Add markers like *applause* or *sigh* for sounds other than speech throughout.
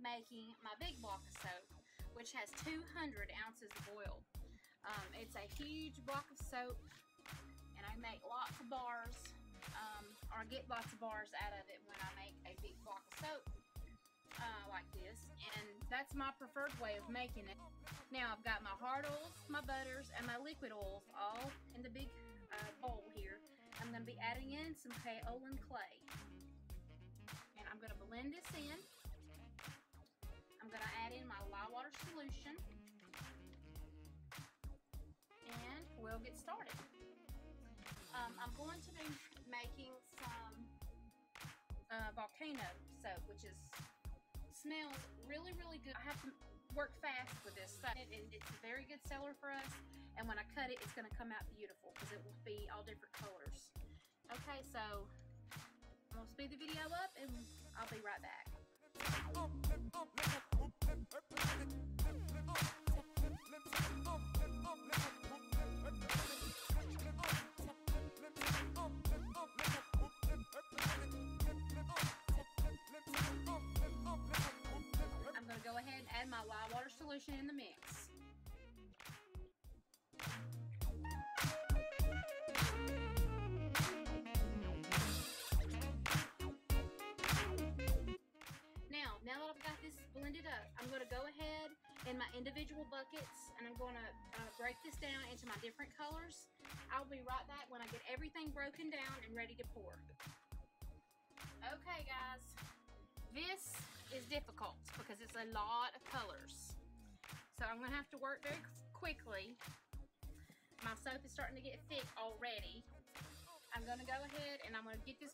making my big block of soap, which has 200 ounces of oil. Um, it's a huge block of soap, and I make lots of bars, um, or get lots of bars out of it when I make a big block of soap uh, like this, and that's my preferred way of making it. Now I've got my hard oils, my butters, and my liquid oils all in the big uh, bowl here. I'm going to be adding in some kaolin clay. And I'm going to blend this in. I'm going to be making some uh, volcano soap, which is smells really, really good. I have to work fast with this. So it, it's a very good seller for us. And when I cut it, it's going to come out beautiful because it will be all different colors. Okay, so I'm going to speed the video up and I'll be right back. *laughs* water in the mix. Now, now that I've got this blended up, I'm going to go ahead in my individual buckets and I'm going to uh, break this down into my different colors. I'll be right back when I get everything broken down and ready to pour. Okay guys, this is difficult because it's a lot of colors. So I'm to have to work very quickly. My soap is starting to get thick already. I'm to go ahead and I'm to get this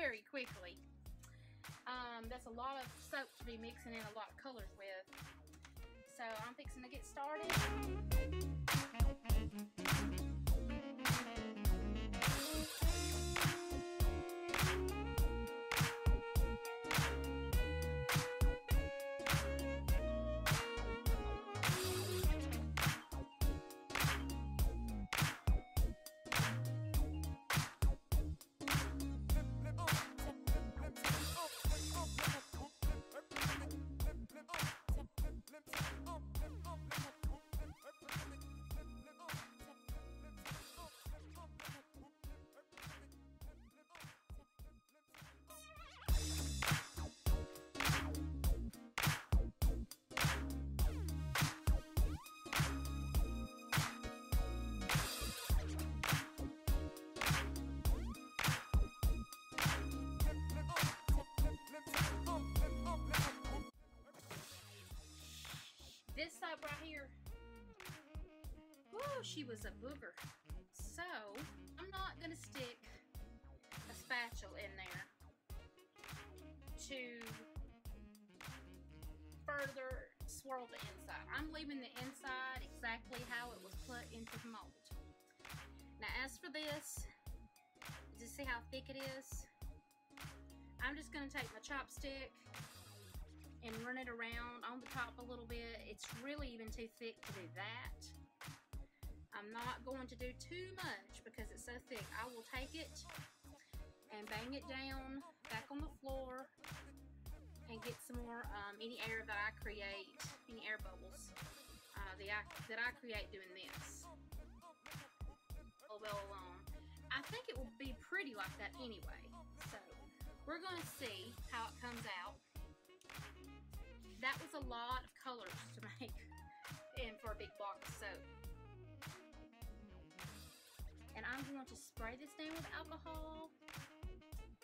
very, quickly. Um, that's a lot of soap to be mixing in a lot of colors with. So I'm fixing to get started. She was a booger. So, I'm not going to stick a spatula in there to further swirl the inside. I'm leaving the inside exactly how it was put into the mold. Now as for this, you see how thick it is? I'm just going to take my chopstick and run it around on the top a little bit. It's really even too thick to do that. I'm not going to do too much because it's so thick. I will take it and bang it down back on the floor and get some more um, any air that I create, any air bubbles uh, that, I, that I create doing this. All well alone. I think it will be pretty like that anyway. So we're going to see how it comes out. That was a lot of colors to *laughs* make and for a big block of soap. And I'm going to spray this down with alcohol,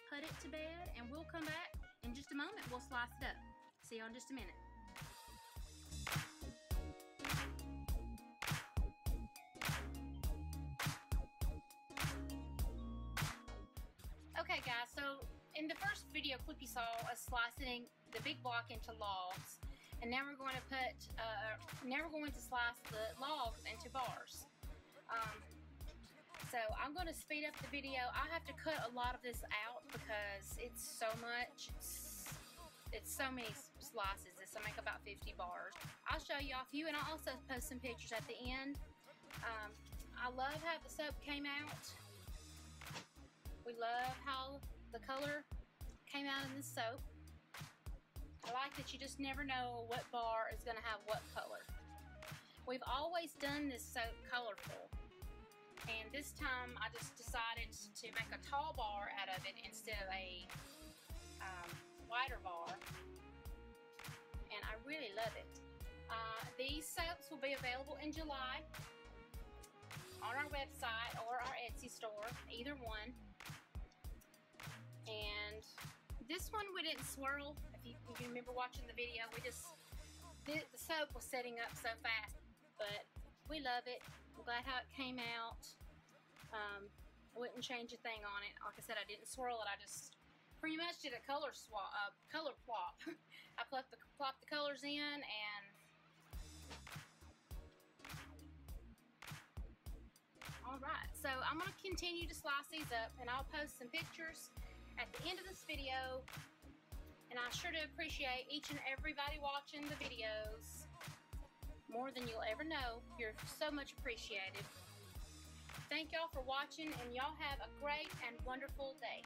put it to bed, and we'll come back in just a moment. We'll slice it up. See you in just a minute. Okay guys, so in the first video clip you saw us slicing the big block into logs and now we're going to put, uh, now we're going to slice the logs into bars. Um, So I'm going to speed up the video. I have to cut a lot of this out because it's so much. It's, so many slices. This will make about 50 bars. I'll show you a few and I'll also post some pictures at the end. Um, I love how the soap came out. We love how the color came out in the soap. I like that you just never know what bar is going to have what color. We've always done this soap colorful. And this time I just decided to make a tall bar out of it instead of a um, wider bar. And I really love it. Uh, these soaps will be available in July on our website or our Etsy store, either one. And this one we didn't swirl. If you, if you remember watching the video, we just, the, the soap was setting up so fast, but we love it. I'm glad how it came out. Um, I wouldn't change a thing on it. Like I said, I didn't swirl it. I just pretty much did a color swap, uh, color plop. *laughs* I plopped the, plopped the colors in and Alright, so I'm going to continue to slice these up and I'll post some pictures at the end of this video and I sure do appreciate each and everybody watching the videos more than you'll ever know. You're so much appreciated. Thank y'all for watching, and y'all have a great and wonderful day.